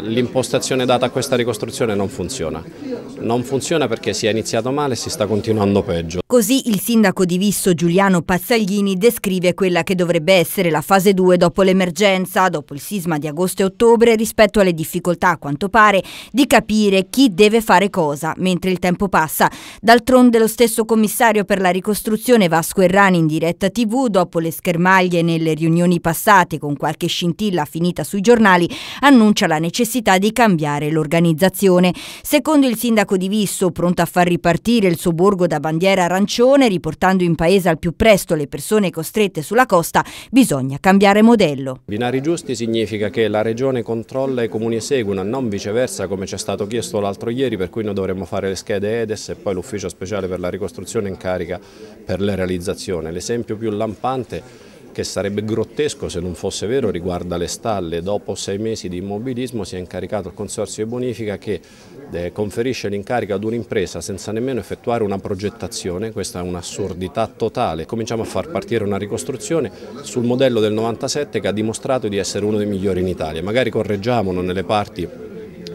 L'impostazione data a questa ricostruzione non funziona. Non funziona perché si è iniziato male e si sta continuando peggio. Così il sindaco di Visso Giuliano Pazzaglini descrive quella che dovrebbe essere la fase 2 dopo l'emergenza, dopo il sisma di agosto e ottobre, rispetto alle difficoltà, a quanto pare, di capire chi deve fare cosa mentre il tempo passa. D'altronde lo stesso commissario per la ricostruzione Vasco Errani in diretta tv, dopo le schermaglie nelle riunioni passate con qualche scintilla finita sui giornali, annuncia la necessità necessità di cambiare l'organizzazione. Secondo il sindaco di Visso, pronto a far ripartire il suo borgo da bandiera arancione, riportando in paese al più presto le persone costrette sulla costa, bisogna cambiare modello. Binari giusti significa che la regione controlla e i comuni eseguono, non viceversa come ci è stato chiesto l'altro ieri, per cui noi dovremmo fare le schede EDES e poi l'ufficio speciale per la ricostruzione in carica per le realizzazioni. L'esempio più lampante che sarebbe grottesco se non fosse vero, riguarda le stalle. Dopo sei mesi di immobilismo si è incaricato il Consorzio di Bonifica che eh, conferisce l'incarico ad un'impresa senza nemmeno effettuare una progettazione, questa è un'assurdità totale. Cominciamo a far partire una ricostruzione sul modello del 97 che ha dimostrato di essere uno dei migliori in Italia. Magari correggiamolo nelle parti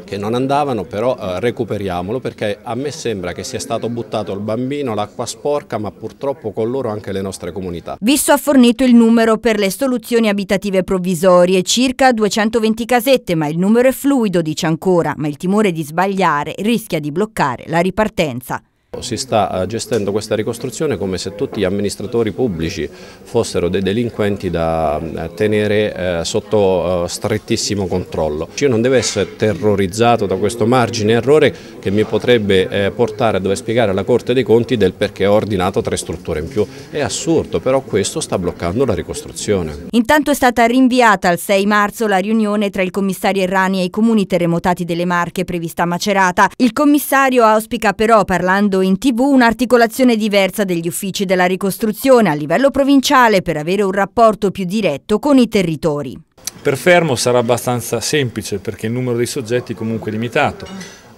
che non andavano, però eh, recuperiamolo perché a me sembra che sia stato buttato il bambino, l'acqua sporca, ma purtroppo con loro anche le nostre comunità. Visto ha fornito il numero per le soluzioni abitative provvisorie, circa 220 casette, ma il numero è fluido, dice ancora, ma il timore di sbagliare rischia di bloccare la ripartenza. Si sta eh, gestendo questa ricostruzione come se tutti gli amministratori pubblici fossero dei delinquenti da eh, tenere eh, sotto strettissimo controllo. Io non devo essere terrorizzato da questo margine errore che mi potrebbe portare a dover spiegare alla Corte dei Conti del perché ho ordinato tre strutture in più. È assurdo, però questo sta bloccando la ricostruzione. Intanto è stata rinviata al 6 marzo la riunione tra il commissario Errani e i comuni terremotati delle Marche prevista a Macerata. Il commissario auspica però, parlando in tv un'articolazione diversa degli uffici della ricostruzione a livello provinciale per avere un rapporto più diretto con i territori. Per Fermo sarà abbastanza semplice perché il numero dei soggetti è comunque limitato.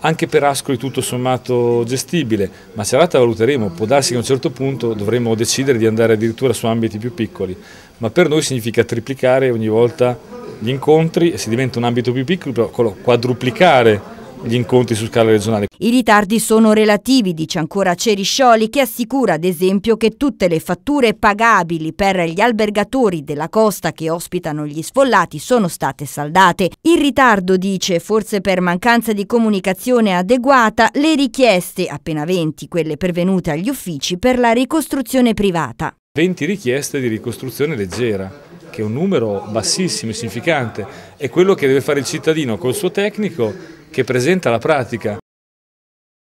Anche per Ascoli tutto sommato gestibile, ma Serata valuteremo, può darsi che a un certo punto dovremo decidere di andare addirittura su ambiti più piccoli, ma per noi significa triplicare ogni volta gli incontri e se diventa un ambito più piccolo, quadruplicare gli incontri su scala regionale. I ritardi sono relativi, dice ancora Ceriscioli, che assicura ad esempio che tutte le fatture pagabili per gli albergatori della costa che ospitano gli sfollati sono state saldate. Il ritardo, dice, forse per mancanza di comunicazione adeguata, le richieste, appena 20 quelle pervenute agli uffici, per la ricostruzione privata. 20 richieste di ricostruzione leggera che è un numero bassissimo, significante, è quello che deve fare il cittadino col suo tecnico che presenta la pratica